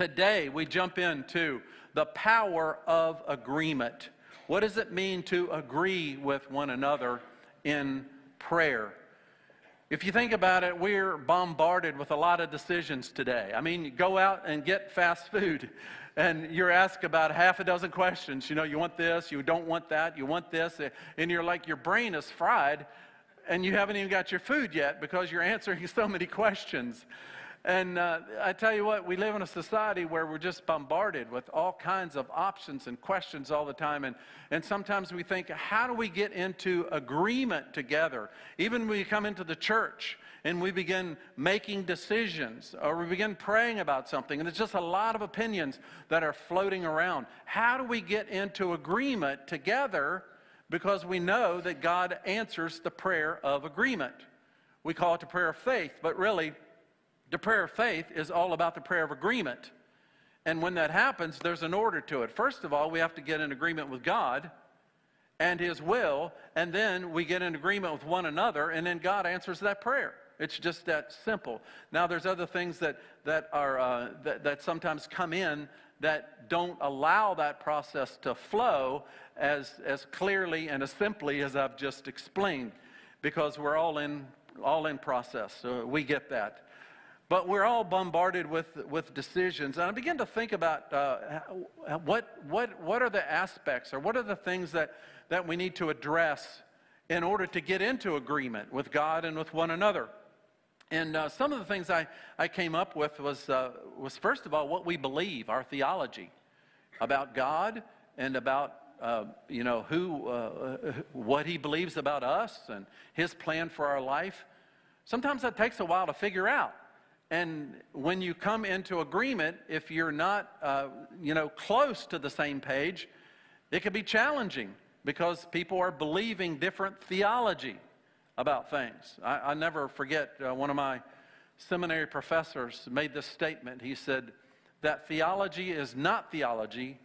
Today, we jump into the power of agreement. What does it mean to agree with one another in prayer? If you think about it, we're bombarded with a lot of decisions today. I mean, go out and get fast food, and you're asked about half a dozen questions. You know, you want this, you don't want that, you want this, and you're like, your brain is fried, and you haven't even got your food yet because you're answering so many questions. And uh, I tell you what, we live in a society where we're just bombarded with all kinds of options and questions all the time. And, and sometimes we think, how do we get into agreement together? Even when we come into the church and we begin making decisions or we begin praying about something, and there's just a lot of opinions that are floating around. How do we get into agreement together? Because we know that God answers the prayer of agreement. We call it the prayer of faith, but really, the prayer of faith is all about the prayer of agreement. And when that happens, there's an order to it. First of all, we have to get in agreement with God and His will, and then we get in agreement with one another, and then God answers that prayer. It's just that simple. Now, there's other things that, that, are, uh, that, that sometimes come in that don't allow that process to flow as, as clearly and as simply as I've just explained, because we're all in, all in process. So we get that. But we're all bombarded with, with decisions. And I begin to think about uh, what, what, what are the aspects or what are the things that, that we need to address in order to get into agreement with God and with one another. And uh, some of the things I, I came up with was, uh, was, first of all, what we believe, our theology about God and about uh, you know, who, uh, what he believes about us and his plan for our life. Sometimes that takes a while to figure out. And when you come into agreement, if you're not, uh, you know, close to the same page, it can be challenging because people are believing different theology about things. I, I never forget uh, one of my seminary professors made this statement. He said that theology is not theology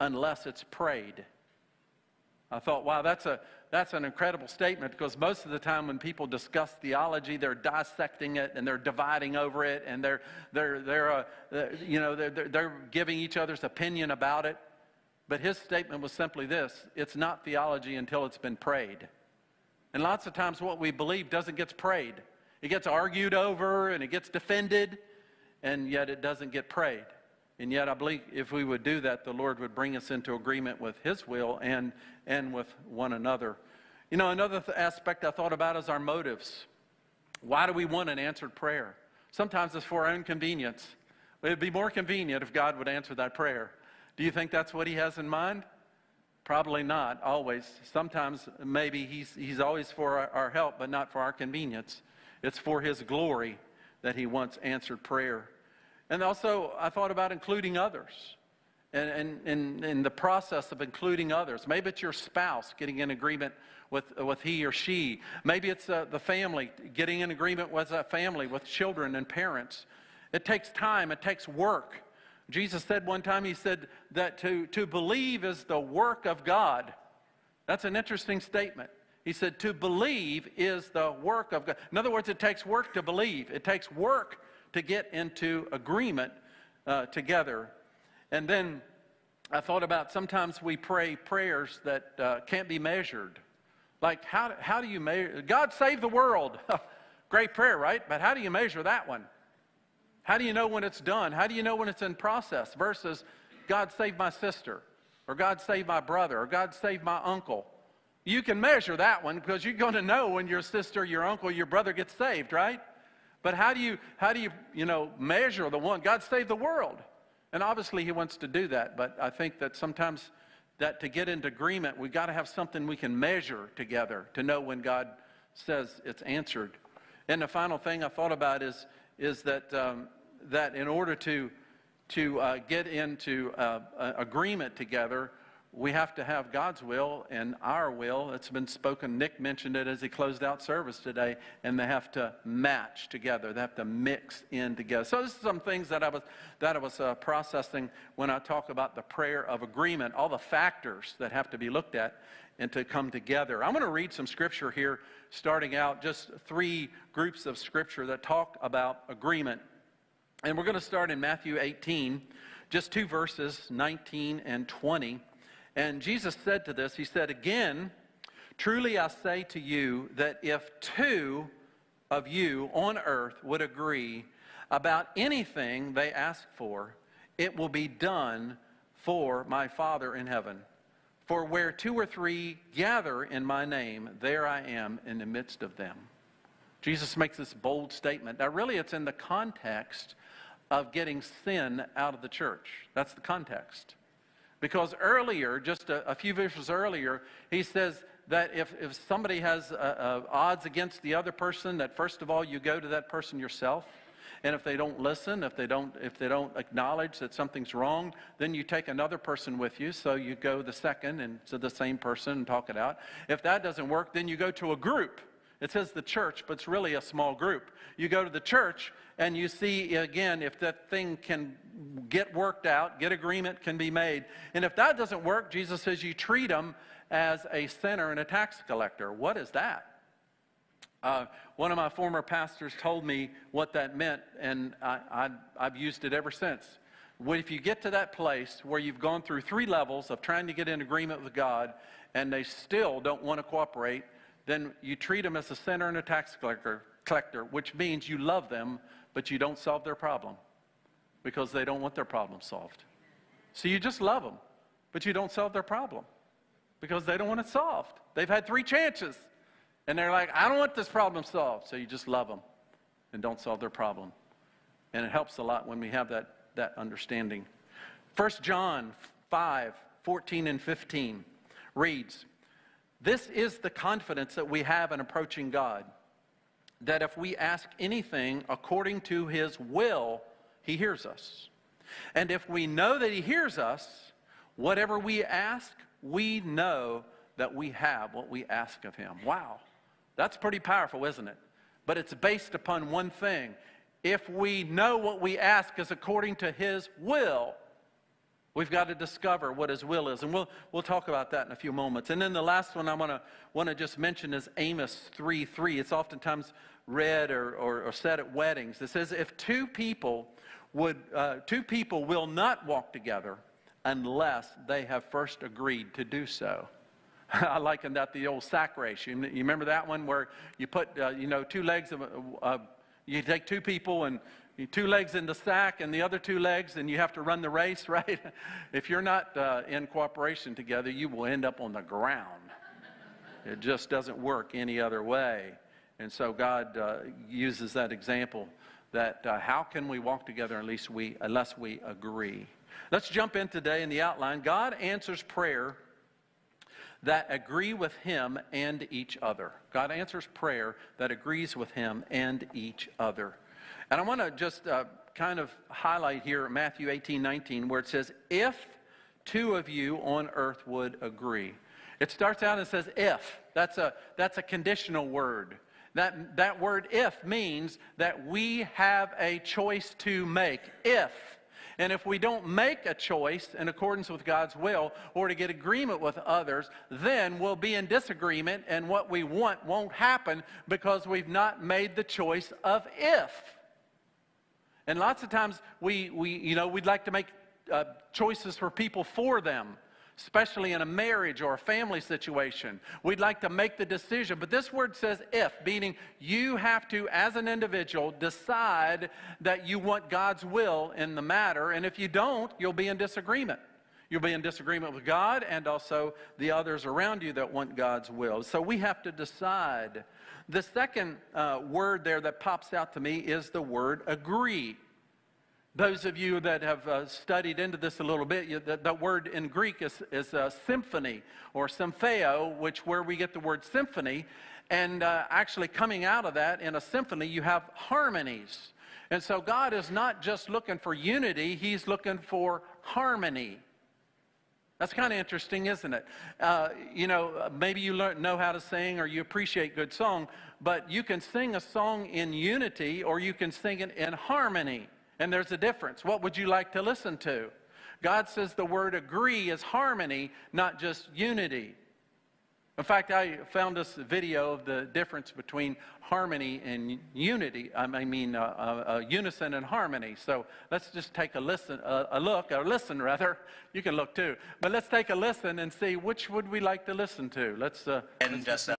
unless it's prayed. I thought, wow, that's, a, that's an incredible statement because most of the time when people discuss theology, they're dissecting it and they're dividing over it and they're, they're, they're, uh, you know, they're, they're giving each other's opinion about it. But his statement was simply this it's not theology until it's been prayed. And lots of times what we believe doesn't get prayed. It gets argued over and it gets defended, and yet it doesn't get prayed. And yet, I believe if we would do that, the Lord would bring us into agreement with His will and, and with one another. You know, another th- aspect I thought about is our motives. Why do we want an answered prayer? Sometimes it's for our own convenience. It would be more convenient if God would answer that prayer. Do you think that's what He has in mind? Probably not, always. Sometimes maybe He's, he's always for our, our help, but not for our convenience. It's for His glory that He wants answered prayer. And also, I thought about including others and in, the process of including others. Maybe it's your spouse getting in agreement with, with he or she. Maybe it's uh, the family getting in agreement with a family, with children and parents. It takes time, it takes work. Jesus said one time, He said that to, to believe is the work of God. That's an interesting statement. He said, to believe is the work of God. In other words, it takes work to believe, it takes work to get into agreement uh, together. And then I thought about sometimes we pray prayers that uh, can't be measured. Like, how, how do you measure? God save the world. Great prayer, right? But how do you measure that one? How do you know when it's done? How do you know when it's in process? Versus, God save my sister, or God save my brother, or God save my uncle. You can measure that one because you're going to know when your sister, your uncle, your brother gets saved, right? But how do you, how do you, you know, measure the one? God saved the world. And obviously he wants to do that, but I think that sometimes that to get into agreement, we've got to have something we can measure together to know when God says it's answered. And the final thing I thought about is, is that, um, that in order to, to uh, get into uh, agreement together, we have to have God's will and our will. It's been spoken. Nick mentioned it as he closed out service today, and they have to match together. They have to mix in together. So, this is some things that I was that I was uh, processing when I talk about the prayer of agreement. All the factors that have to be looked at and to come together. I'm going to read some scripture here, starting out just three groups of scripture that talk about agreement. And we're going to start in Matthew 18, just two verses, 19 and 20. And Jesus said to this, He said, Again, truly I say to you that if two of you on earth would agree about anything they ask for, it will be done for my Father in heaven. For where two or three gather in my name, there I am in the midst of them. Jesus makes this bold statement. Now, really, it's in the context of getting sin out of the church. That's the context. Because earlier, just a, a few verses earlier, he says that if, if somebody has uh, uh, odds against the other person, that first of all, you go to that person yourself. And if they don't listen, if they don't, if they don't acknowledge that something's wrong, then you take another person with you. So you go the second and to the same person and talk it out. If that doesn't work, then you go to a group. It says the church, but it's really a small group. You go to the church and you see again if that thing can get worked out, get agreement can be made. And if that doesn't work, Jesus says you treat them as a sinner and a tax collector. What is that? Uh, one of my former pastors told me what that meant, and I, have used it ever since. If you get to that place where you've gone through three levels of trying to get in agreement with God and they still don't want to cooperate, then you treat them as a sinner and a tax collector, collector, which means you love them, but you don't solve their problem because they don't want their problem solved. So you just love them, but you don't solve their problem because they don't want it solved. They've had three chances. And they're like, I don't want this problem solved. So you just love them and don't solve their problem. And it helps a lot when we have that, that understanding. 1 John 5 14 and 15 reads, This is the confidence that we have in approaching God, that if we ask anything according to his will, he hears us. And if we know that he hears us, whatever we ask, we know that we have what we ask of him. Wow. That's pretty powerful, isn't it? But it's based upon one thing. If we know what we ask is according to His will, we've got to discover what His will is. And we'll, we'll talk about that in a few moments. And then the last one I want to want to just mention is Amos 3 3. It's oftentimes read or, or, or said at weddings. It says, If two people would, uh, two people will not walk together unless they have first agreed to do so. I liken that to the old sack race. You, you remember that one where you put, uh, you know, two legs of, uh, you take two people and two legs in the sack and the other two legs, and you have to run the race, right? if you're not uh, in cooperation together, you will end up on the ground. It just doesn't work any other way. And so God uh, uses that example that uh, how can we walk together unless we, unless we agree? Let's jump in today in the outline. God answers prayer that agree with Him and each other. God answers prayer that agrees with Him and each other. And I want to just uh, kind of highlight here Matthew 18, 19, where it says, If two of you on earth would agree. It starts out and says, If. That's a, that's a conditional word. That, that word if means that we have a choice to make. If and if we don't make a choice in accordance with God's will or to get agreement with others, then we'll be in disagreement and what we want won't happen because we've not made the choice of if. And lots of times we, we you know, we'd like to make uh, choices for people for them especially in a marriage or a family situation. We'd like to make the decision, but this word says if, meaning you have to, as an individual, decide that you want God's will in the matter, and if you don't, you'll be in disagreement. You'll be in disagreement with God and also the others around you that want God's will. So we have to decide. The second uh, word there that pops out to me is the word agree. Those of you that have uh, studied into this a little bit, you, the, the, word in Greek is, is uh, symphony or sympheo, which where we get the word symphony. And uh, actually coming out of that in a symphony, you have harmonies. And so God is not just looking for unity, He's looking for harmony. That's kind of interesting, isn't it? Uh, you know, maybe you learn, know how to sing or you appreciate good song, but you can sing a song in unity or you can sing it in harmony. And there's a difference. What would you like to listen to? God says the word agree is harmony, not just unity. In fact, I found this video of the difference between harmony and unity. I mean, uh, uh, uh, unison and harmony. So let's just take a listen, uh, a look, or listen rather. You can look too, but let's take a listen and see which would we like to listen to. Let's. Uh, and let's just uh,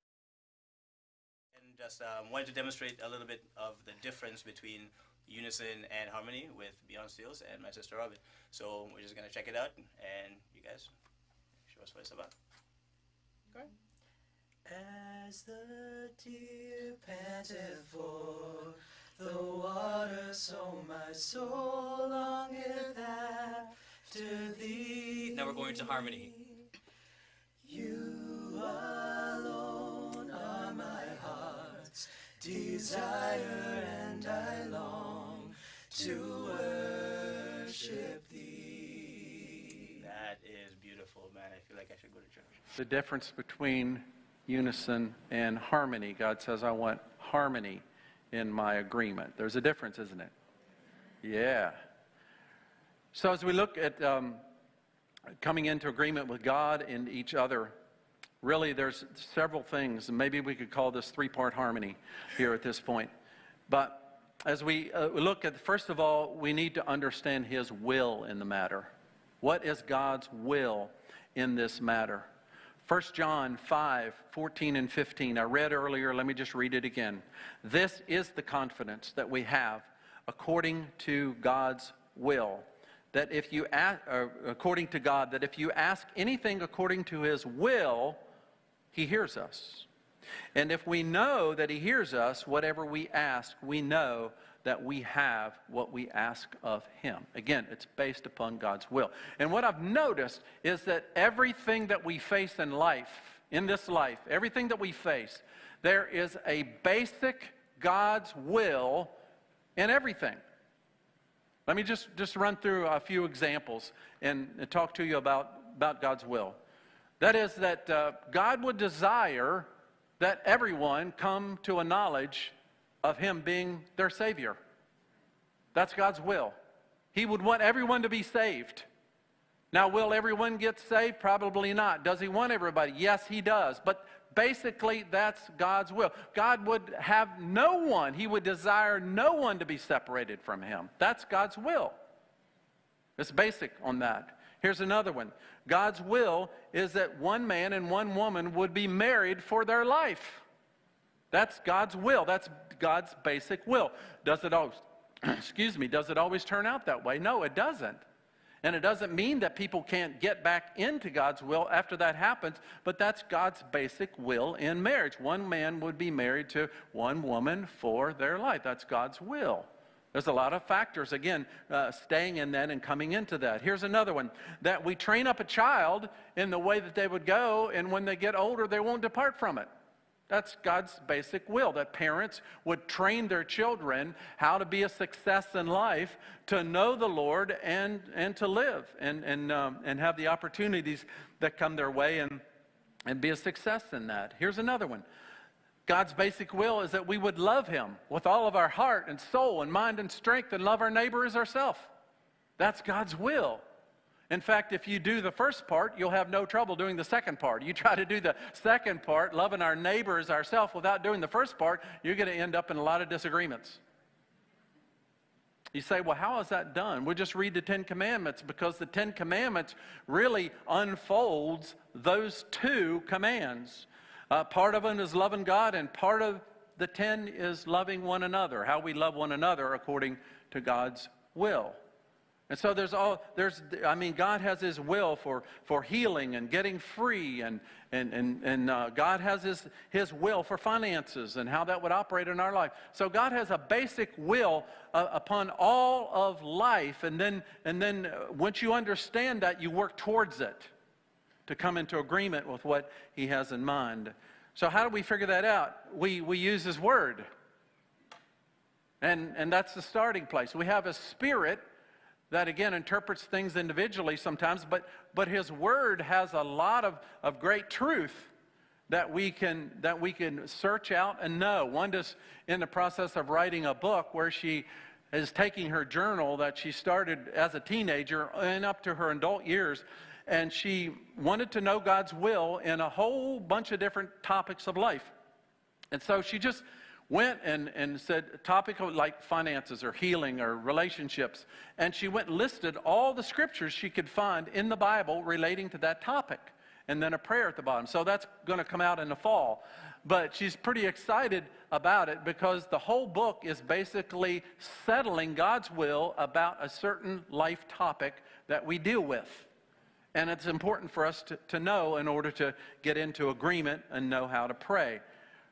and just um, wanted to demonstrate a little bit of the difference between unison and harmony with Beyond Steels and my sister Robin. So we're just gonna check it out, and you guys show us what it's about. As the deer panteth for the water, so my soul longeth after thee. Now we're going to harmony. You alone are my heart's desire, and I long to worship thee. That is beautiful, man. I feel like I should go to church. the difference between unison and harmony. God says, I want harmony in my agreement. There's a difference, isn't it? Yeah. So as we look at um, coming into agreement with God and each other, really there's several things, maybe we could call this three-part harmony here at this point. But as we uh, look at, first of all, we need to understand His will in the matter. What is God's will in this matter? 1 John 5, 14 and 15. I read earlier, let me just read it again. This is the confidence that we have according to God's will. That if you ask, uh, according to God, that if you ask anything according to his will, he hears us. And if we know that he hears us, whatever we ask, we know that we have what we ask of him. Again, it's based upon God's will. And what I've noticed is that everything that we face in life, in this life, everything that we face, there is a basic God's will in everything. Let me just, just run through a few examples and, and talk to you about, about God's will. That is, that uh, God would desire that everyone come to a knowledge of Him being their Savior. That's God's will. He would want everyone to be saved. Now, will everyone get saved? Probably not. Does He want everybody? Yes, He does. But basically, that's God's will. God would have no one, He would desire no one to be separated from Him. That's God's will. It's basic on that. Here's another one God's will is that one man and one woman would be married for their life. That's God's will. That's God's basic will. Does it always, excuse me, does it always turn out that way? No, it doesn't. And it doesn't mean that people can't get back into God's will after that happens, but that's God's basic will in marriage. One man would be married to one woman for their life. That's God's will. There's a lot of factors, again, uh, staying in that and coming into that. Here's another one that we train up a child in the way that they would go, and when they get older, they won't depart from it. That's God's basic will, that parents would train their children how to be a success in life, to know the Lord and, and to live and, and, um, and have the opportunities that come their way and, and be a success in that. Here's another one God's basic will is that we would love Him with all of our heart and soul and mind and strength and love our neighbor as ourselves. That's God's will. In fact, if you do the first part, you'll have no trouble doing the second part. You try to do the second part, loving our neighbors ourselves, without doing the first part, you're going to end up in a lot of disagreements. You say, well, how is that done? We'll just read the Ten Commandments because the Ten Commandments really unfolds those two commands. Uh, part of them is loving God, and part of the ten is loving one another, how we love one another according to God's will. And so there's all, there's, I mean, God has His will for, for healing and getting free, and, and, and, and uh, God has his, his will for finances and how that would operate in our life. So God has a basic will uh, upon all of life, and then, and then uh, once you understand that, you work towards it to come into agreement with what He has in mind. So, how do we figure that out? We, we use His Word. And, and that's the starting place. We have a spirit that again interprets things individually sometimes, but, but his word has a lot of, of great truth that we can that we can search out and know. One Wanda's in the process of writing a book where she is taking her journal that she started as a teenager and up to her adult years and she wanted to know God's will in a whole bunch of different topics of life. And so she just went and, and said topic of like finances or healing or relationships. And she went and listed all the scriptures she could find in the Bible relating to that topic. And then a prayer at the bottom. So that's going to come out in the fall. But she's pretty excited about it because the whole book is basically settling God's will about a certain life topic that we deal with. And it's important for us to, to know in order to get into agreement and know how to pray.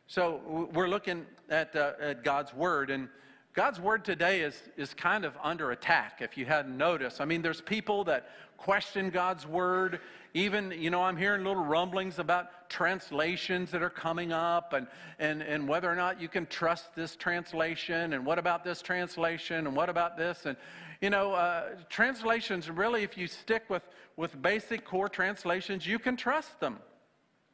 So we're looking at, uh, at God's Word, and God's Word today is, is kind of under attack, if you hadn't noticed. I mean, there's people that question God's Word. Even, you know, I'm hearing little rumblings about translations that are coming up and, and, and whether or not you can trust this translation, and what about this translation, and what about this. And, you know, uh, translations, really, if you stick with, with basic core translations, you can trust them.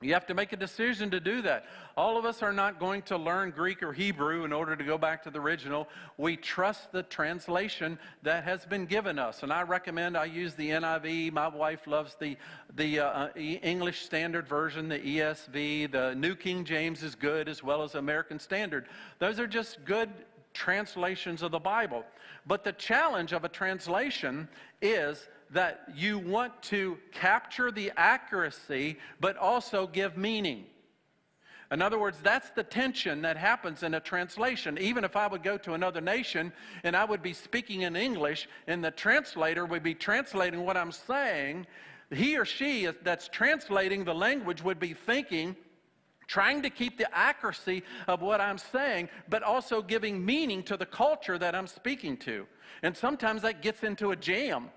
You have to make a decision to do that. All of us are not going to learn Greek or Hebrew in order to go back to the original. We trust the translation that has been given us. And I recommend I use the NIV. My wife loves the, the uh, English Standard Version, the ESV. The New King James is good as well as American Standard. Those are just good translations of the Bible. But the challenge of a translation is that you want to capture the accuracy, but also give meaning. In other words, that's the tension that happens in a translation. Even if I would go to another nation and I would be speaking in English, and the translator would be translating what I'm saying, he or she that's translating the language would be thinking, trying to keep the accuracy of what I'm saying, but also giving meaning to the culture that I'm speaking to. And sometimes that gets into a jam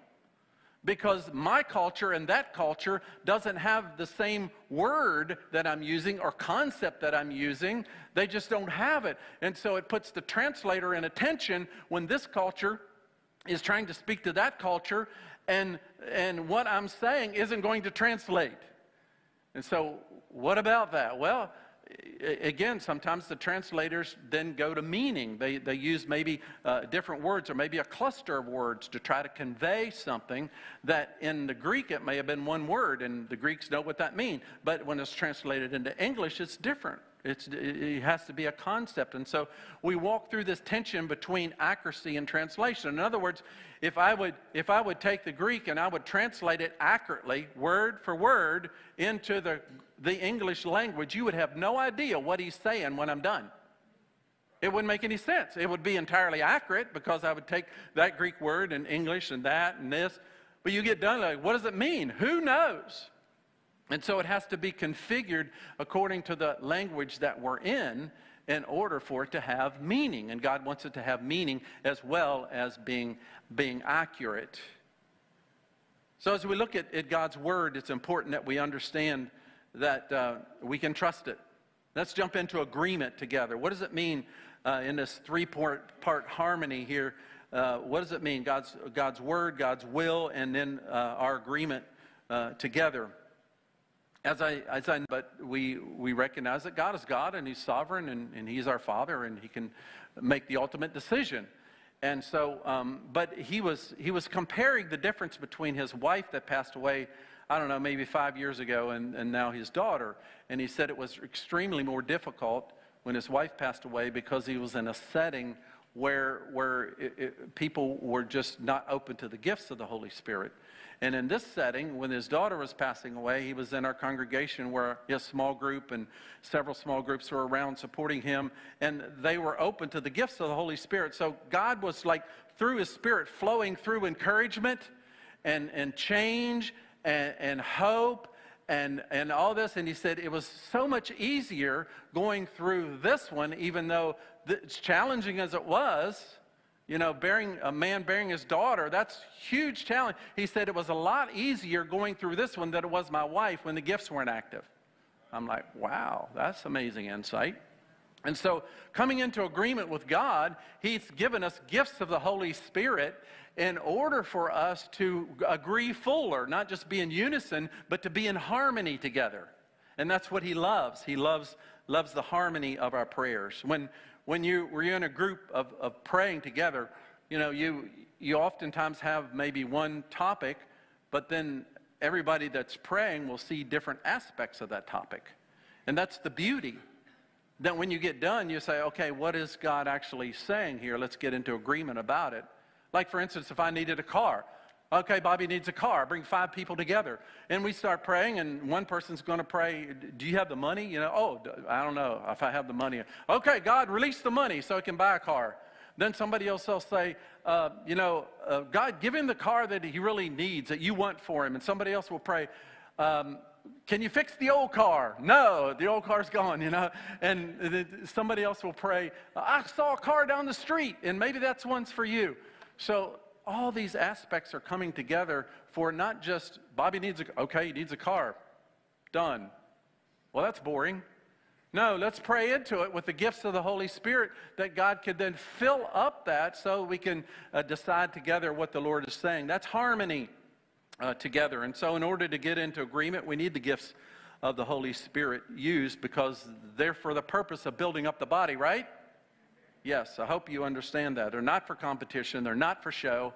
because my culture and that culture doesn't have the same word that I'm using or concept that I'm using. They just don't have it. And so it puts the translator in attention when this culture is trying to speak to that culture and, and what I'm saying isn't going to translate. And so, what about that? Well, again, sometimes the translators then go to meaning. They, they use maybe uh, different words or maybe a cluster of words to try to convey something that in the Greek it may have been one word, and the Greeks know what that means. But when it's translated into English, it's different. It's, it has to be a concept. And so we walk through this tension between accuracy and translation. In other words, if I would, if I would take the Greek and I would translate it accurately, word for word, into the, the English language, you would have no idea what he's saying when I'm done. It wouldn't make any sense. It would be entirely accurate because I would take that Greek word in English and that and this. But you get done, like, what does it mean? Who knows? And so it has to be configured according to the language that we're in in order for it to have meaning. And God wants it to have meaning as well as being, being accurate. So as we look at, at God's Word, it's important that we understand that uh, we can trust it. Let's jump into agreement together. What does it mean uh, in this three part, part harmony here? Uh, what does it mean? God's, God's Word, God's will, and then uh, our agreement uh, together. As I, as I, but we, we recognize that God is God and He's sovereign and, and He's our Father and He can make the ultimate decision. And so, um, but he was, he was comparing the difference between his wife that passed away, I don't know, maybe five years ago, and, and now his daughter. And he said it was extremely more difficult when his wife passed away because he was in a setting where, where it, it, people were just not open to the gifts of the Holy Spirit. And in this setting, when his daughter was passing away, he was in our congregation where his small group and several small groups were around supporting him, and they were open to the gifts of the Holy Spirit. So God was like through his Spirit flowing through encouragement and, and change and, and hope and, and all this. And he said it was so much easier going through this one, even though as challenging as it was you know, bearing a man bearing his daughter, that's huge challenge. He said it was a lot easier going through this one than it was my wife when the gifts weren't active. I'm like, wow, that's amazing insight. And so, coming into agreement with God, He's given us gifts of the Holy Spirit in order for us to agree fuller, not just be in unison, but to be in harmony together. And that's what He loves. He loves, loves the harmony of our prayers. When, when you, you're in a group of, of praying together, you know, you, you oftentimes have maybe one topic, but then everybody that's praying will see different aspects of that topic. And that's the beauty. That when you get done, you say, okay, what is God actually saying here? Let's get into agreement about it. Like, for instance, if I needed a car, okay, Bobby needs a car, bring five people together. And we start praying, and one person's going to pray, Do you have the money? You know, oh, I don't know if I have the money. Okay, God, release the money so I can buy a car. Then somebody else will say, uh, you know, uh, God, give him the car that he really needs, that you want for him. And somebody else will pray, um, can you fix the old car? No, the old car's gone, you know. And somebody else will pray, I saw a car down the street, and maybe that's one's for you. So all these aspects are coming together for not just Bobby needs a, okay, he needs a car. Done. Well, that's boring. No, let's pray into it with the gifts of the Holy Spirit that God could then fill up that so we can uh, decide together what the Lord is saying. That's harmony uh, together. And so, in order to get into agreement, we need the gifts of the Holy Spirit used because they're for the purpose of building up the body, right? Yes, I hope you understand that. They're not for competition, they're not for show,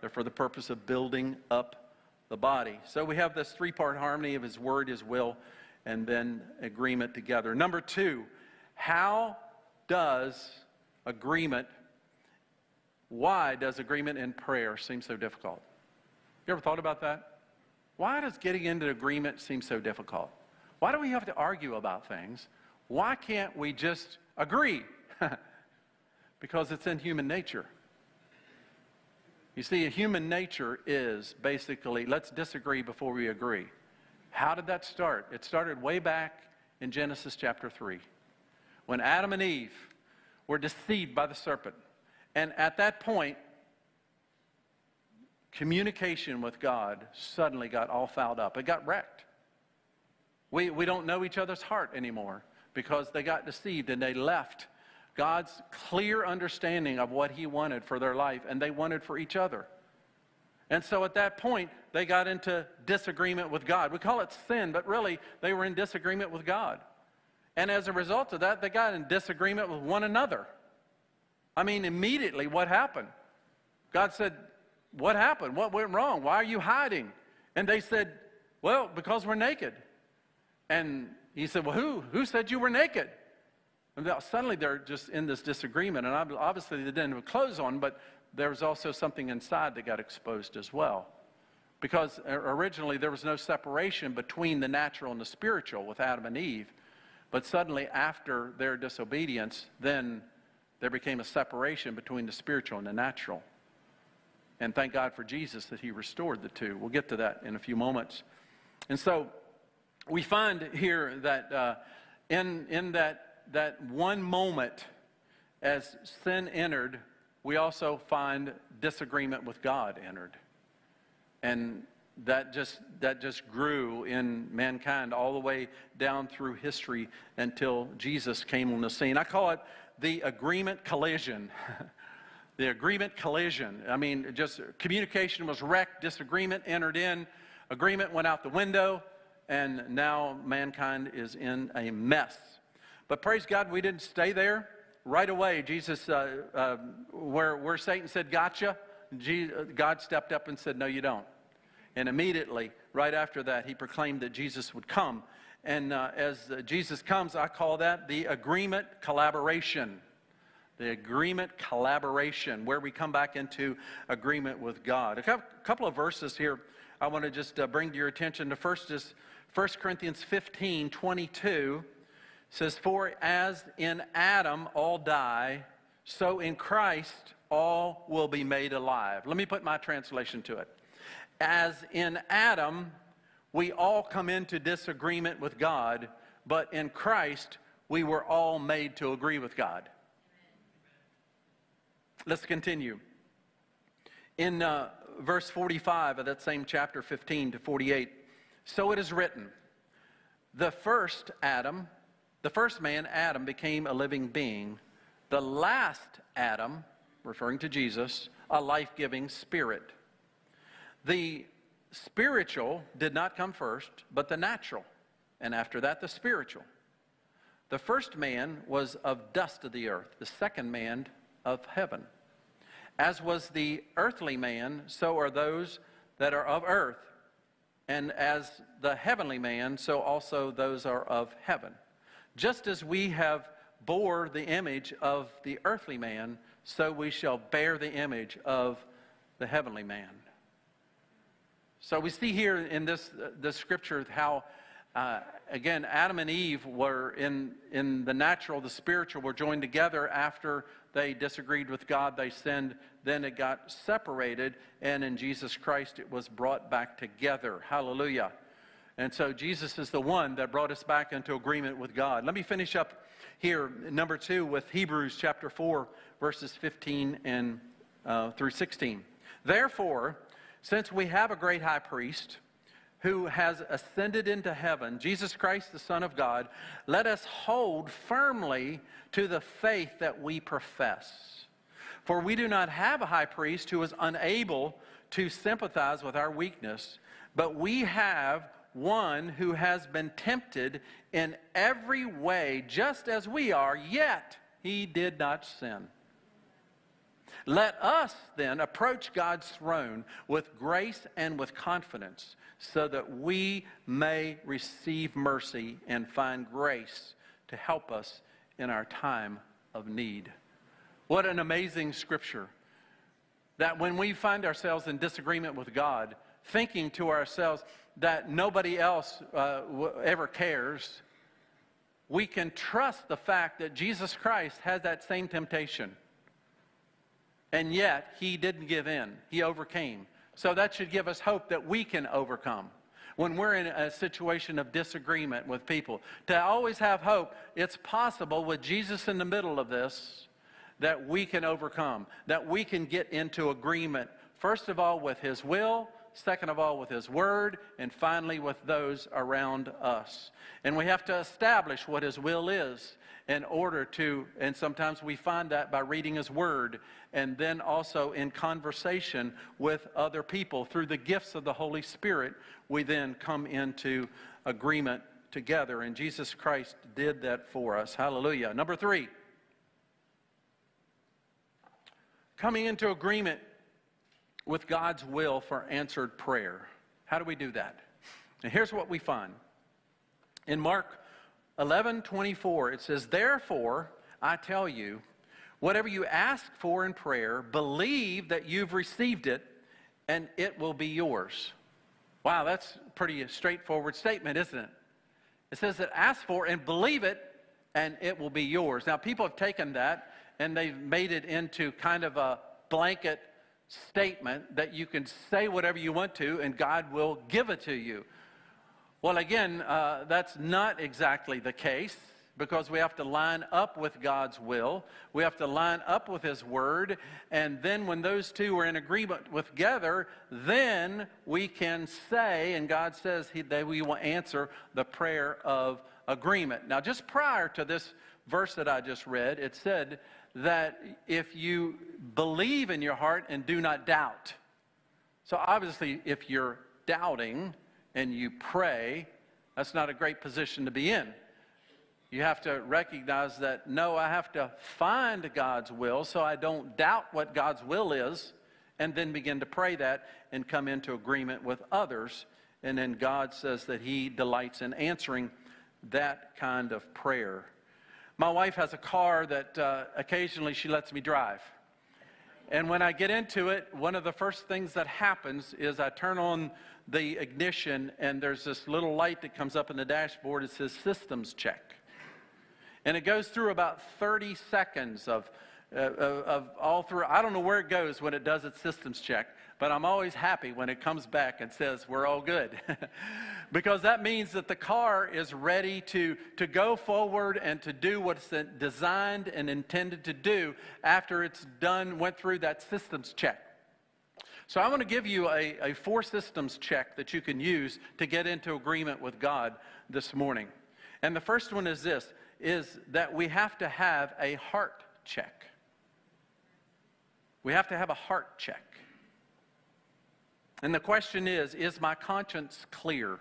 they're for the purpose of building up the body. So, we have this three part harmony of His Word, His will, and then agreement together. Number two, how does agreement, why does agreement in prayer seem so difficult? You ever thought about that? Why does getting into agreement seem so difficult? Why do we have to argue about things? Why can't we just agree? because it's in human nature. You see, human nature is basically let's disagree before we agree. How did that start? It started way back in Genesis chapter 3 when Adam and Eve were deceived by the serpent. And at that point, communication with God suddenly got all fouled up. It got wrecked. We, we don't know each other's heart anymore because they got deceived and they left God's clear understanding of what He wanted for their life and they wanted for each other. And so at that point, they got into disagreement with God. We call it sin, but really, they were in disagreement with God. And as a result of that, they got in disagreement with one another. I mean, immediately, what happened? God said, what happened? What went wrong? Why are you hiding? And they said, Well, because we're naked. And he said, Well, who? Who said you were naked? And suddenly they're just in this disagreement. And obviously they didn't have clothes on, but there was also something inside that got exposed as well. Because originally there was no separation between the natural and the spiritual with Adam and Eve. But suddenly, after their disobedience, then there became a separation between the spiritual and the natural. And thank God for Jesus that he restored the two. We'll get to that in a few moments. And so we find here that uh, in, in that, that one moment as sin entered, we also find disagreement with God entered. And that just, that just grew in mankind all the way down through history until Jesus came on the scene. I call it the agreement collision. the agreement collision. I mean, just communication was wrecked, disagreement entered in, agreement went out the window, and now mankind is in a mess. But praise God, we didn't stay there. Right away, Jesus, uh, uh, where, where Satan said, Gotcha, God stepped up and said, No, you don't. And immediately, right after that, he proclaimed that Jesus would come. And uh, as Jesus comes, I call that the agreement collaboration the agreement collaboration, where we come back into agreement with God. A couple of verses here I want to just uh, bring to your attention. The first is 1 Corinthians 15 22 says, For as in Adam all die, so in Christ all will be made alive. Let me put my translation to it. As in Adam, we all come into disagreement with God, but in Christ, we were all made to agree with God. Let's continue. In uh, verse 45 of that same chapter 15 to 48, so it is written, the first Adam, the first man, Adam, became a living being. The last Adam, referring to Jesus, a life giving spirit. The spiritual did not come first, but the natural, and after that, the spiritual. The first man was of dust of the earth, the second man of heaven. As was the earthly man, so are those that are of earth. and as the heavenly man, so also those are of heaven. Just as we have bore the image of the earthly man, so we shall bear the image of the heavenly man. So we see here in this, this scripture how, uh, again, Adam and Eve were in, in the natural, the spiritual, were joined together after they disagreed with God, they sinned, then it got separated, and in Jesus Christ it was brought back together. Hallelujah. And so Jesus is the one that brought us back into agreement with God. Let me finish up here, number two, with Hebrews chapter 4, verses 15 and uh, through 16. Therefore, since we have a great high priest who has ascended into heaven, Jesus Christ, the Son of God, let us hold firmly to the faith that we profess. For we do not have a high priest who is unable to sympathize with our weakness, but we have one who has been tempted in every way, just as we are, yet he did not sin. Let us then approach God's throne with grace and with confidence so that we may receive mercy and find grace to help us in our time of need. What an amazing scripture. That when we find ourselves in disagreement with God, thinking to ourselves that nobody else uh, ever cares, we can trust the fact that Jesus Christ has that same temptation. And yet, he didn't give in, he overcame. So that should give us hope that we can overcome. When we're in a situation of disagreement with people, to always have hope, it's possible with Jesus in the middle of this that we can overcome, that we can get into agreement, first of all, with His will, second of all, with His Word, and finally, with those around us. And we have to establish what His will is in order to, and sometimes we find that by reading His Word and then also in conversation with other people. Through the gifts of the Holy Spirit, we then come into agreement together. And Jesus Christ did that for us. Hallelujah. Number three, coming into agreement with God's will for answered prayer. How do we do that? And here's what we find. In Mark 11 24, it says, Therefore, I tell you, whatever you ask for in prayer, believe that you've received it and it will be yours. Wow, that's a pretty straightforward statement, isn't it? It says that ask for and believe it and it will be yours. Now, people have taken that and they've made it into kind of a blanket statement that you can say whatever you want to and God will give it to you. Well, again, uh, that's not exactly the case because we have to line up with God's will. We have to line up with His Word. And then when those two are in agreement with together, then we can say, and God says he, that we will answer the prayer of agreement. Now, just prior to this verse that I just read, it said that if you believe in your heart and do not doubt. So obviously, if you're doubting, and you pray, that's not a great position to be in. You have to recognize that, no, I have to find God's will so I don't doubt what God's will is, and then begin to pray that and come into agreement with others. And then God says that He delights in answering that kind of prayer. My wife has a car that uh, occasionally she lets me drive. And when I get into it, one of the first things that happens is I turn on the ignition, and there's this little light that comes up in the dashboard. It says systems check. And it goes through about 30 seconds of, uh, of all through. I don't know where it goes when it does its systems check, but I'm always happy when it comes back and says, We're all good. because that means that the car is ready to, to go forward and to do what it's designed and intended to do after it's done, went through that systems check. So I want to give you a, a four systems check that you can use to get into agreement with God this morning. And the first one is this, is that we have to have a heart check. We have to have a heart check. And the question is, is my conscience clear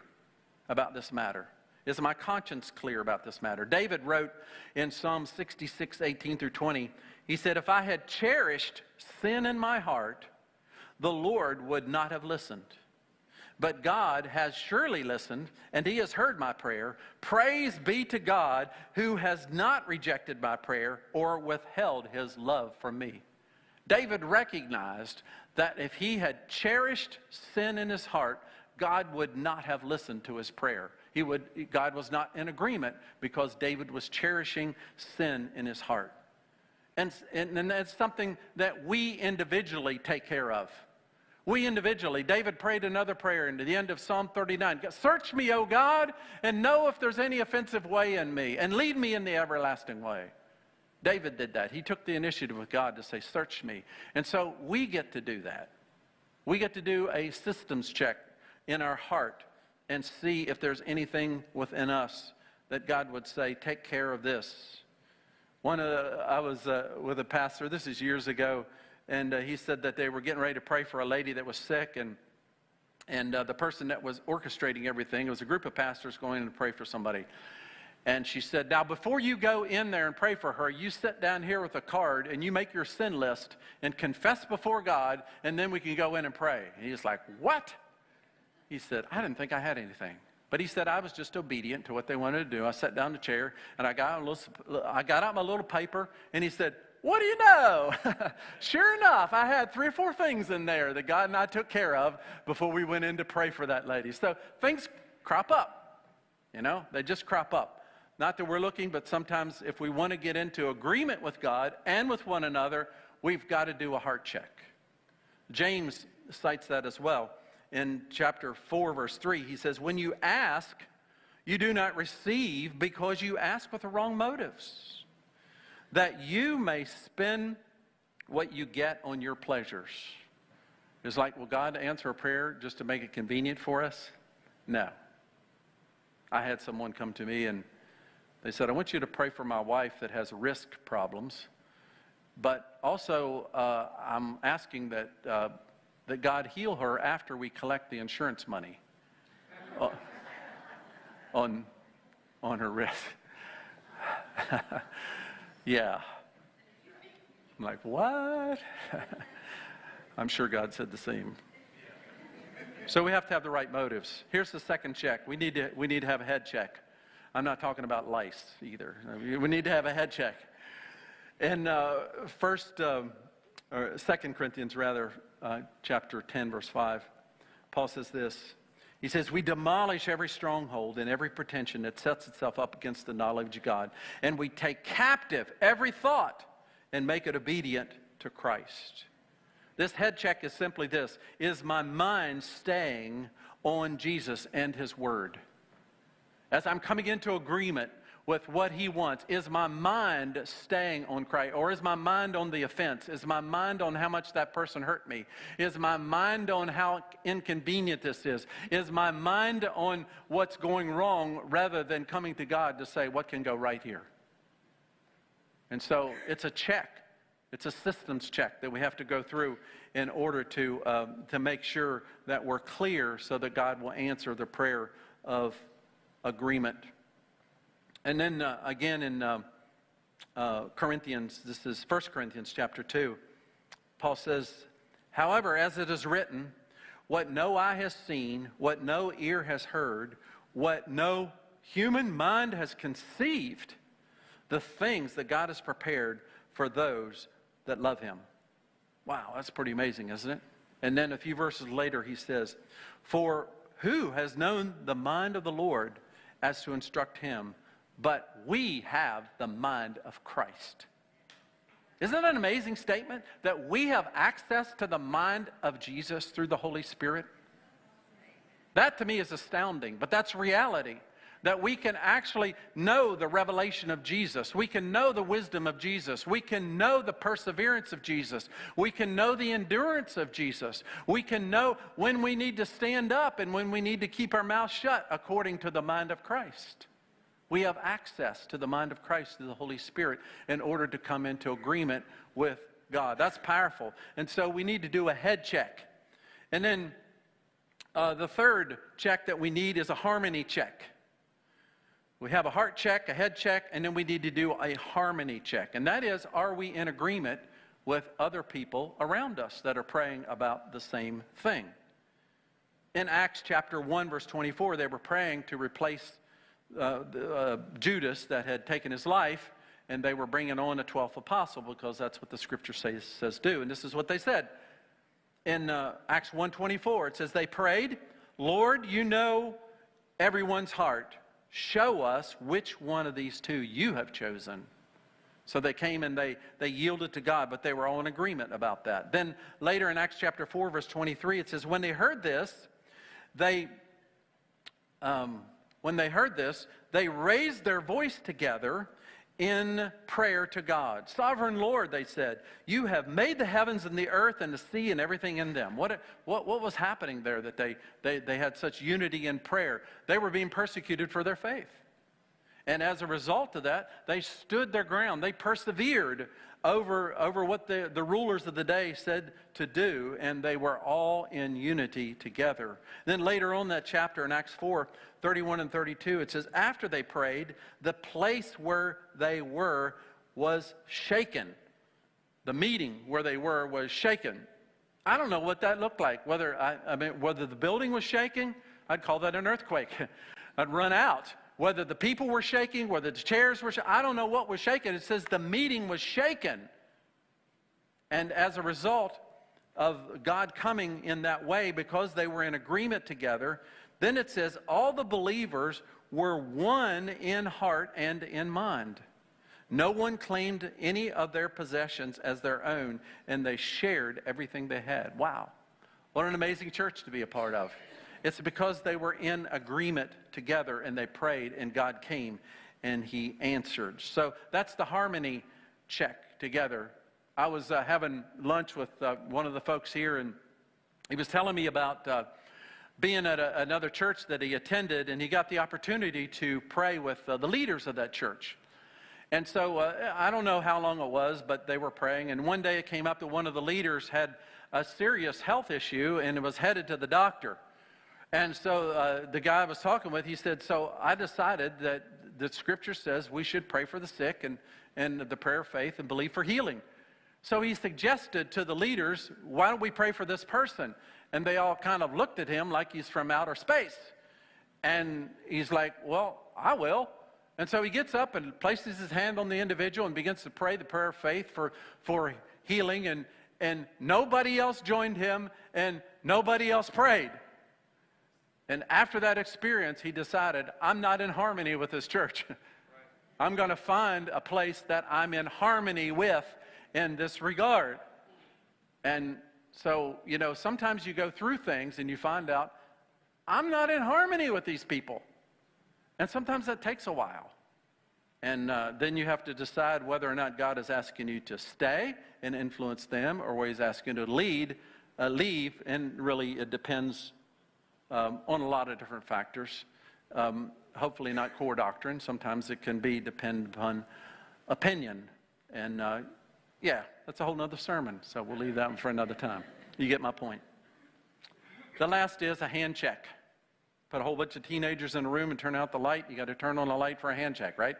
about this matter? Is my conscience clear about this matter? David wrote in Psalm 66, 18 through 20, he said, If I had cherished sin in my heart, the Lord would not have listened. but God has surely listened, and he has heard my prayer. Praise be to God who has not rejected my prayer or withheld his love from me. David recognized that if he had cherished sin in his heart, God would not have listened to his prayer. He would, God was not in agreement because David was cherishing sin in his heart. And, and, and that's something that we individually take care of. We individually, David prayed another prayer into the end of Psalm 39. Search me, O God, and know if there's any offensive way in me, and lead me in the everlasting way. David did that. He took the initiative with God to say, Search me. And so we get to do that. We get to do a systems check in our heart and see if there's anything within us that God would say, Take care of this. One, uh, I was uh, with a pastor, this is years ago, and uh, he said that they were getting ready to pray for a lady that was sick, and and uh, the person that was orchestrating everything, it was a group of pastors going in to pray for somebody. And she said, Now, before you go in there and pray for her, you sit down here with a card and you make your sin list and confess before God, and then we can go in and pray. And he's like, What? He said, I didn't think I had anything. But he said, I was just obedient to what they wanted to do. I sat down in the chair and I got, little, I got out my little paper, and he said, what do you know? sure enough, I had three or four things in there that God and I took care of before we went in to pray for that lady. So things crop up, you know, they just crop up. Not that we're looking, but sometimes if we want to get into agreement with God and with one another, we've got to do a heart check. James cites that as well. In chapter 4, verse 3, he says, When you ask, you do not receive because you ask with the wrong motives that you may spend what you get on your pleasures. It's like, will God answer a prayer just to make it convenient for us? No. I had someone come to me and they said, I want you to pray for my wife that has risk problems, but also uh, I'm asking that, uh, that God heal her after we collect the insurance money on, on her wrist. Yeah. I'm like, what? I'm sure God said the same. So we have to have the right motives. Here's the second check. We need to, we need to have a head check. I'm not talking about lice either. We need to have a head check. In uh, first, um, or Second Corinthians rather, uh, chapter 10, verse 5, Paul says this. He says, We demolish every stronghold and every pretension that sets itself up against the knowledge of God, and we take captive every thought and make it obedient to Christ. This head check is simply this Is my mind staying on Jesus and His Word? As I'm coming into agreement with what he wants? Is my mind staying on Christ? Or is my mind on the offense? Is my mind on how much that person hurt me? Is my mind on how inconvenient this is? Is my mind on what's going wrong rather than coming to God to say, what can go right here? And so it's a check. It's a systems check that we have to go through in order to, uh, to make sure that we're clear so that God will answer the prayer of agreement. And then uh, again in uh, uh, Corinthians, this is 1 Corinthians chapter 2, Paul says, However, as it is written, what no eye has seen, what no ear has heard, what no human mind has conceived, the things that God has prepared for those that love him. Wow, that's pretty amazing, isn't it? And then a few verses later, he says, For who has known the mind of the Lord as to instruct him? But we have the mind of Christ. Isn't that an amazing statement? That we have access to the mind of Jesus through the Holy Spirit? That to me is astounding, but that's reality. That we can actually know the revelation of Jesus. We can know the wisdom of Jesus. We can know the perseverance of Jesus. We can know the endurance of Jesus. We can know when we need to stand up and when we need to keep our mouth shut according to the mind of Christ. We have access to the mind of Christ through the Holy Spirit in order to come into agreement with God. That's powerful. And so we need to do a head check. And then uh, the third check that we need is a harmony check. We have a heart check, a head check, and then we need to do a harmony check. And that is, are we in agreement with other people around us that are praying about the same thing? in Acts chapter 1, verse 24, they were praying to replace uh, uh, Judas that had taken his life, and they were bringing on a 12th apostle because that's what the scripture says, says do. And this is what they said in uh, Acts 1.24. It says, they prayed, Lord, you know everyone's heart. Show us which one of these two you have chosen. So they came and they, they yielded to God, but they were all in agreement about that. Then later in Acts chapter 4, verse 23, it says, When they heard this, they, um, when they heard this, they raised their voice together in prayer to God. Sovereign Lord, they said, you have made the heavens and the earth and the sea and everything in them. What, what, what was happening there that they, they, they had such unity in prayer? They were being persecuted for their faith. And as a result of that, they stood their ground. They persevered over, over what the, the rulers of the day said to do, and they were all in unity together. Then later on that chapter in Acts 4 31 and 32, it says, After they prayed, the place where they were was shaken. The meeting where they were was shaken. I don't know what that looked like. Whether, I, I mean, whether the building was shaking, I'd call that an earthquake. I'd run out whether the people were shaking, whether the chairs were shaking, I don't know what was shaking. It says the meeting was shaken. And as a result of God coming in that way, because they were in agreement together, then it says all the believers were one in heart and in mind. No one claimed any of their possessions as their own, and they shared everything they had. Wow. What an amazing church to be a part of. It's because they were in agreement together and they prayed and God came and he answered. So that's the harmony check together. I was uh, having lunch with uh, one of the folks here and he was telling me about uh, being at a, another church that he attended and he got the opportunity to pray with uh, the leaders of that church. And so uh, I don't know how long it was, but they were praying. And one day it came up that one of the leaders had a serious health issue and it was headed to the doctor. And so uh, the guy I was talking with, he said, So I decided that the scripture says we should pray for the sick and, and the prayer of faith and believe for healing. So he suggested to the leaders, Why don't we pray for this person? And they all kind of looked at him like he's from outer space. And he's like, Well, I will. And so he gets up and places his hand on the individual and begins to pray the prayer of faith for, for healing. And, and nobody else joined him and nobody else prayed. And after that experience, he decided, I'm not in harmony with this church. I'm going to find a place that I'm in harmony with in this regard. And so, you know, sometimes you go through things and you find out, I'm not in harmony with these people. And sometimes that takes a while. And uh, then you have to decide whether or not God is asking you to stay and influence them or whether He's asking you to lead, uh, leave. And really, it depends um, on a lot of different factors. Um, hopefully, not core doctrine. Sometimes it can be dependent upon opinion. And uh, yeah, that's a whole nother sermon. So we'll leave that one for another time. You get my point. The last is a hand check. Put a whole bunch of teenagers in a room and turn out the light. You got to turn on the light for a hand check, right?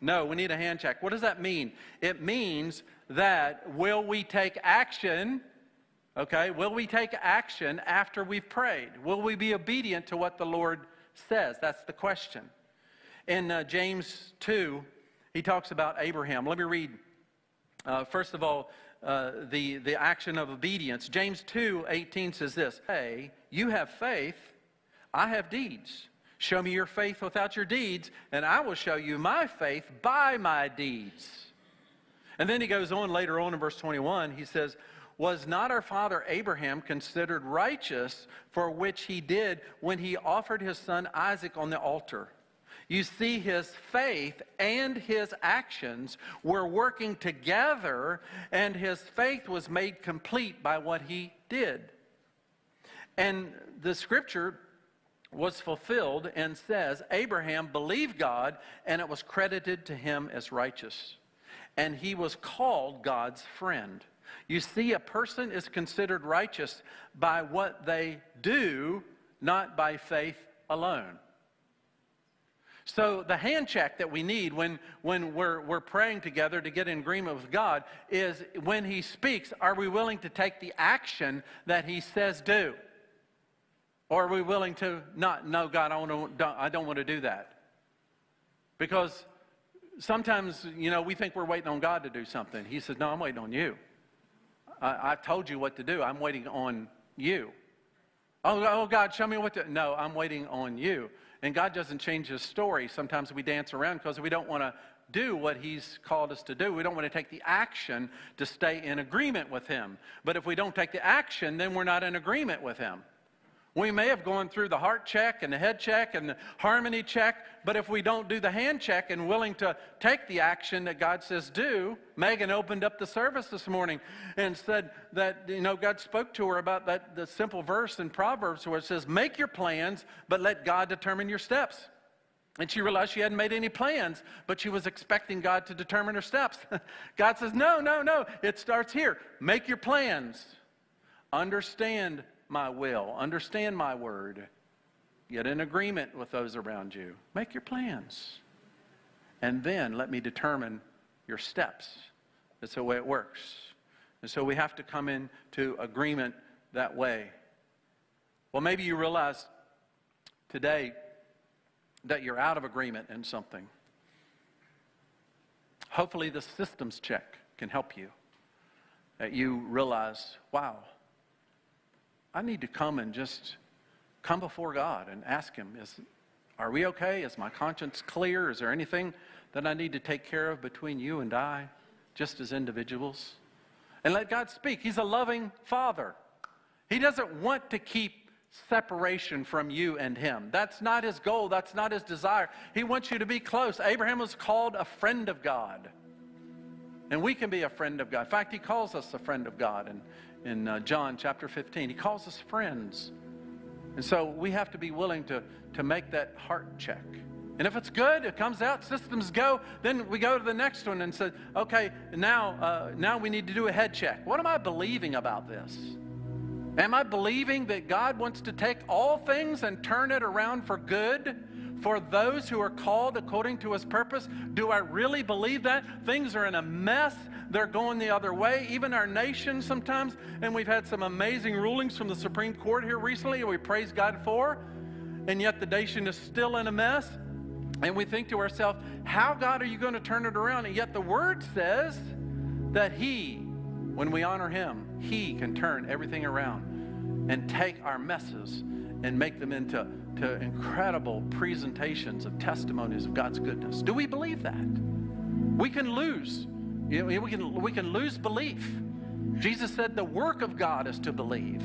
No, we need a hand check. What does that mean? It means that will we take action Okay, will we take action after we've prayed? Will we be obedient to what the Lord says? That's the question. In uh, James 2, he talks about Abraham. Let me read, uh, first of all, uh, the, the action of obedience. James 2 18 says this Hey, you have faith, I have deeds. Show me your faith without your deeds, and I will show you my faith by my deeds. And then he goes on later on in verse 21, he says, was not our father Abraham considered righteous for which he did when he offered his son Isaac on the altar? You see, his faith and his actions were working together, and his faith was made complete by what he did. And the scripture was fulfilled and says, Abraham believed God, and it was credited to him as righteous. And he was called God's friend. You see, a person is considered righteous by what they do, not by faith alone. So, the hand check that we need when, when we're, we're praying together to get in agreement with God is when He speaks, are we willing to take the action that He says do? Or are we willing to not, no, God, I, want to, I don't want to do that? Because sometimes, you know, we think we're waiting on God to do something. He says, no, I'm waiting on you. I, have told you what to do. I'm waiting on you. Oh, oh, God, show me what to. No, I'm waiting on you. And God doesn't change his story. Sometimes we dance around because we don't want to do what he's called us to do. We don't want to take the action to stay in agreement with him. But if we don't take the action, then we're not in agreement with him. We may have gone through the heart check and the head check and the harmony check, but if we don't do the hand check and willing to take the action that God says do, Megan opened up the service this morning and said that, you know, God spoke to her about that the simple verse in Proverbs where it says, Make your plans, but let God determine your steps. And she realized she hadn't made any plans, but she was expecting God to determine her steps. God says, No, no, no. It starts here. Make your plans. Understand my will, understand my word, get in agreement with those around you, make your plans, and then let me determine your steps. That's the way it works. And so we have to come into agreement that way. Well, maybe you realize today that you're out of agreement in something. Hopefully, the systems check can help you. That you realize, wow, I need to come and just come before God and ask Him, is, are we okay? Is my conscience clear? Is there anything that I need to take care of between you and I, just as individuals? And let God speak. He's a loving Father. He doesn't want to keep separation from you and him. That's not his goal. That's not his desire. He wants you to be close. Abraham was called a friend of God. And we can be a friend of God. In fact, he calls us a friend of God. And in uh, John chapter 15. He calls us friends. And so we have to be willing to, to make that heart check. And if it's good, it comes out, systems go, then we go to the next one and say, okay, now, uh, now we need to do a head check. What am I believing about this? Am I believing that God wants to take all things and turn it around for good for those who are called according to his purpose? Do I really believe that? Things are in a mess they're going the other way. Even our nation sometimes, and we've had some amazing rulings from the Supreme Court here recently, and we praise God for, and yet the nation is still in a mess. And we think to ourselves, how, God, are you going to turn it around? And yet the Word says that He, when we honor Him, He can turn everything around and take our messes and make them into to incredible presentations of testimonies of God's goodness. Do we believe that? We can lose you know, we, can, we can lose belief. Jesus said the work of God is to believe.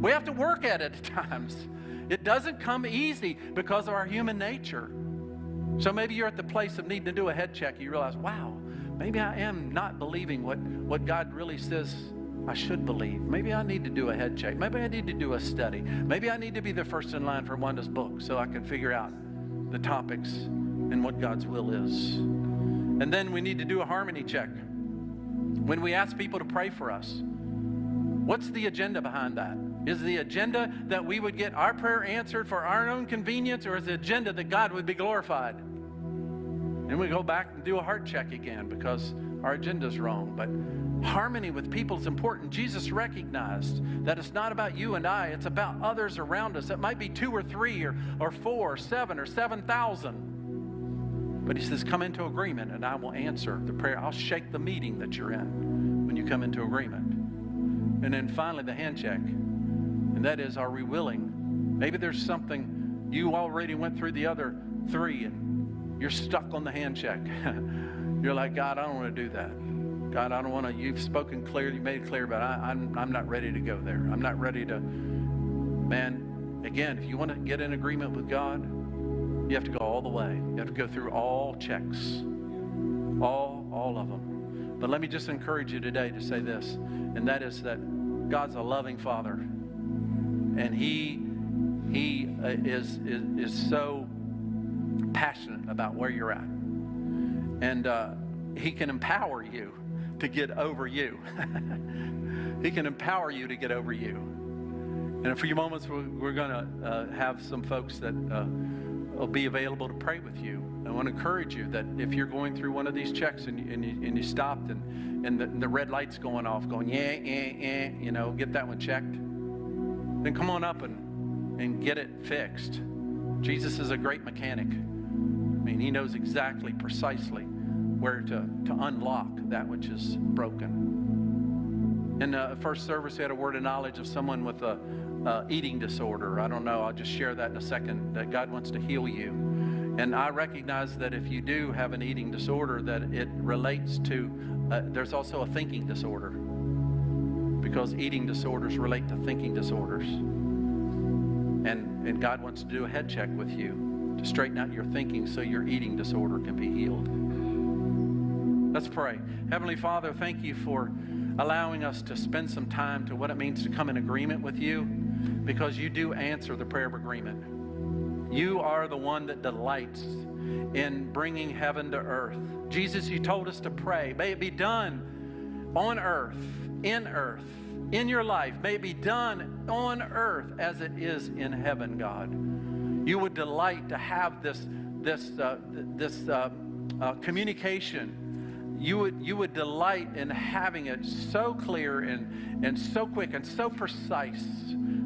We have to work at it at times. It doesn't come easy because of our human nature. So maybe you're at the place of needing to do a head check. You realize, wow, maybe I am not believing what, what God really says I should believe. Maybe I need to do a head check. Maybe I need to do a study. Maybe I need to be the first in line for Wanda's book so I can figure out the topics and what God's will is. And then we need to do a harmony check. When we ask people to pray for us, what's the agenda behind that? Is the agenda that we would get our prayer answered for our own convenience, or is the agenda that God would be glorified? And we go back and do a heart check again because our agenda's wrong. But harmony with people is important. Jesus recognized that it's not about you and I, it's about others around us. It might be two or three or, or four or seven or seven thousand. But he says, Come into agreement and I will answer the prayer. I'll shake the meeting that you're in when you come into agreement. And then finally, the hand check. And that is, are we willing? Maybe there's something you already went through the other three and you're stuck on the hand check. you're like, God, I don't want to do that. God, I don't want to. You've spoken clear, you made it clear, but I, I'm, I'm not ready to go there. I'm not ready to. Man, again, if you want to get in agreement with God, you have to go all the way. You have to go through all checks, all, all of them. But let me just encourage you today to say this, and that is that God's a loving Father, and He He uh, is is, is so passionate about where you're at, and uh, He can empower you to get over you. he can empower you to get over you. And in a few moments, we're, we're going to uh, have some folks that uh, will be available to pray with you. I want to encourage you that if you're going through one of these checks and you, and you, and you stopped and, and the, and the red light's going off, going, yeah, yeah, yeah, you know, get that one checked, then come on up and, and get it fixed. Jesus is a great mechanic. I mean, he knows exactly, precisely where to, to unlock that which is broken. In the first service, we had a word of knowledge of someone with a uh, eating disorder. I don't know. I'll just share that in a second. That God wants to heal you, and I recognize that if you do have an eating disorder, that it relates to. Uh, there's also a thinking disorder, because eating disorders relate to thinking disorders, and and God wants to do a head check with you to straighten out your thinking so your eating disorder can be healed. Let's pray. Heavenly Father, thank you for allowing us to spend some time to what it means to come in agreement with you because you do answer the prayer of agreement. You are the one that delights in bringing heaven to earth. Jesus, you told us to pray. May it be done on earth, in earth, in your life. May it be done on earth as it is in heaven, God. You would delight to have this, this, uh, this uh, uh, communication you would, you would delight in having it so clear and, and so quick and so precise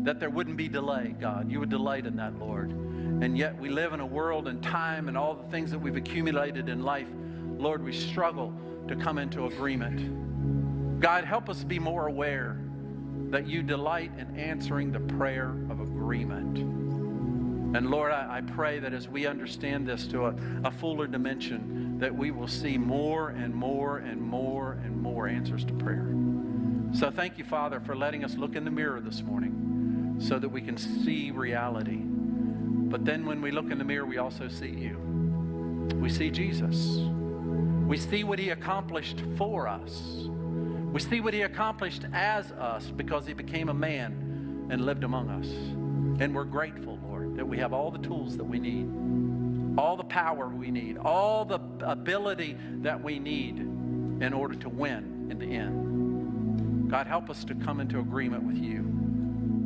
that there wouldn't be delay, God. You would delight in that, Lord. And yet we live in a world and time and all the things that we've accumulated in life. Lord, we struggle to come into agreement. God, help us be more aware that you delight in answering the prayer of agreement. And Lord, I, I pray that as we understand this to a, a fuller dimension, that we will see more and more and more and more answers to prayer. So thank you, Father, for letting us look in the mirror this morning so that we can see reality. But then when we look in the mirror, we also see you. We see Jesus. We see what he accomplished for us. We see what he accomplished as us because he became a man and lived among us. And we're grateful, Lord, that we have all the tools that we need, all the power we need, all the ability that we need in order to win in the end. God, help us to come into agreement with you,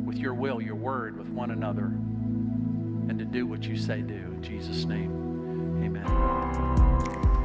with your will, your word, with one another, and to do what you say do. In Jesus' name, amen.